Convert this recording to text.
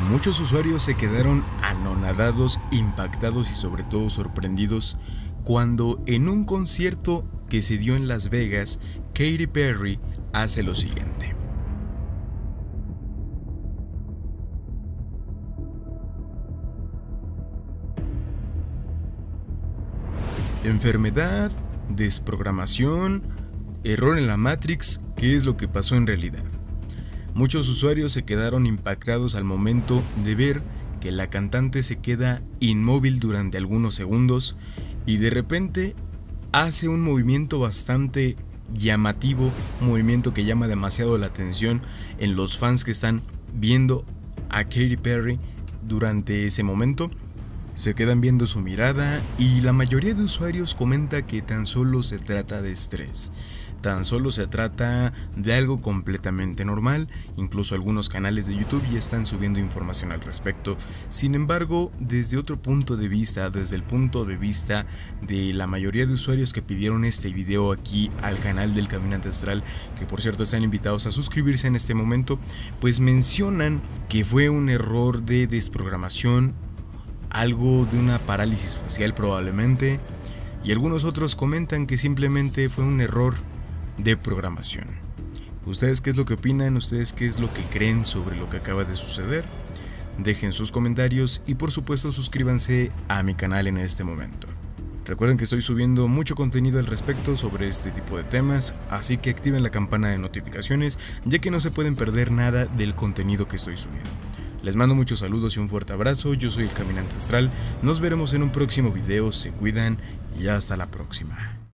Muchos usuarios se quedaron anonadados, impactados y sobre todo sorprendidos cuando en un concierto que se dio en Las Vegas, Katy Perry hace lo siguiente. Enfermedad, desprogramación, error en la Matrix, ¿qué es lo que pasó en realidad? Muchos usuarios se quedaron impactados al momento de ver que la cantante se queda inmóvil durante algunos segundos y de repente hace un movimiento bastante llamativo, movimiento que llama demasiado la atención en los fans que están viendo a Katy Perry durante ese momento. Se quedan viendo su mirada y la mayoría de usuarios comenta que tan solo se trata de estrés. Tan solo se trata de algo completamente normal, incluso algunos canales de YouTube ya están subiendo información al respecto. Sin embargo, desde otro punto de vista, desde el punto de vista de la mayoría de usuarios que pidieron este video aquí al canal del Caminante Astral, que por cierto están invitados a suscribirse en este momento, pues mencionan que fue un error de desprogramación, algo de una parálisis facial probablemente, y algunos otros comentan que simplemente fue un error de programación. ¿Ustedes qué es lo que opinan? ¿Ustedes qué es lo que creen sobre lo que acaba de suceder? Dejen sus comentarios y por supuesto suscríbanse a mi canal en este momento. Recuerden que estoy subiendo mucho contenido al respecto sobre este tipo de temas, así que activen la campana de notificaciones ya que no se pueden perder nada del contenido que estoy subiendo. Les mando muchos saludos y un fuerte abrazo, yo soy el Caminante Astral, nos veremos en un próximo video, se cuidan y hasta la próxima.